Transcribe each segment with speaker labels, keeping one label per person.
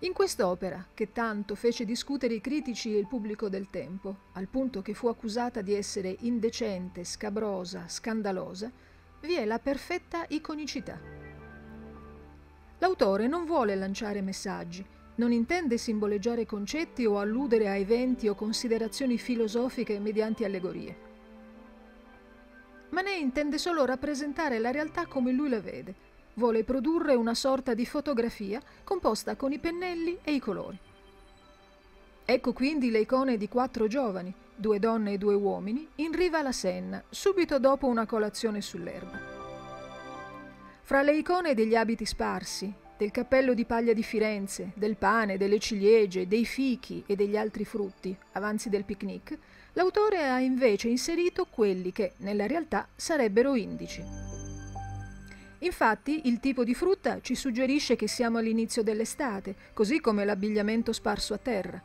Speaker 1: In quest'opera, che tanto fece discutere i critici e il pubblico del tempo, al punto che fu accusata di essere indecente, scabrosa, scandalosa, vi è la perfetta iconicità. L'autore non vuole lanciare messaggi, non intende simboleggiare concetti o alludere a eventi o considerazioni filosofiche mediante allegorie. Ma ne intende solo rappresentare la realtà come lui la vede, vuole produrre una sorta di fotografia composta con i pennelli e i colori. Ecco quindi le icone di quattro giovani, due donne e due uomini, in riva alla Senna, subito dopo una colazione sull'erba. Fra le icone degli abiti sparsi, del cappello di paglia di Firenze, del pane, delle ciliegie, dei fichi e degli altri frutti, avanzi del picnic, l'autore ha invece inserito quelli che, nella realtà, sarebbero indici. Infatti il tipo di frutta ci suggerisce che siamo all'inizio dell'estate, così come l'abbigliamento sparso a terra.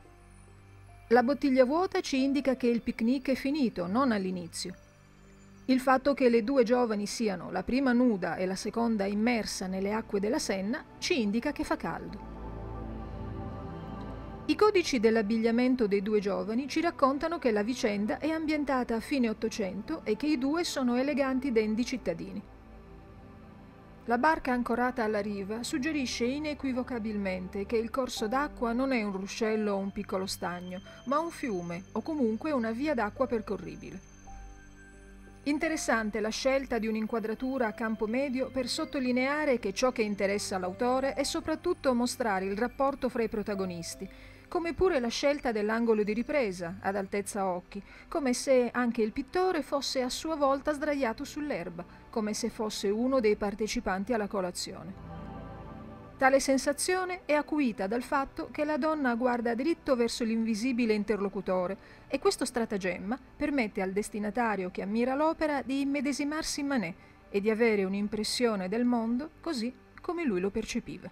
Speaker 1: La bottiglia vuota ci indica che il picnic è finito, non all'inizio. Il fatto che le due giovani siano la prima nuda e la seconda immersa nelle acque della Senna ci indica che fa caldo. I codici dell'abbigliamento dei due giovani ci raccontano che la vicenda è ambientata a fine Ottocento e che i due sono eleganti dendi cittadini. La barca ancorata alla riva suggerisce inequivocabilmente che il corso d'acqua non è un ruscello o un piccolo stagno, ma un fiume o comunque una via d'acqua percorribile. Interessante la scelta di un'inquadratura a campo medio per sottolineare che ciò che interessa l'autore è soprattutto mostrare il rapporto fra i protagonisti, come pure la scelta dell'angolo di ripresa, ad altezza occhi, come se anche il pittore fosse a sua volta sdraiato sull'erba, come se fosse uno dei partecipanti alla colazione. Tale sensazione è acuita dal fatto che la donna guarda dritto verso l'invisibile interlocutore e questo stratagemma permette al destinatario che ammira l'opera di immedesimarsi in Manet e di avere un'impressione del mondo così come lui lo percepiva.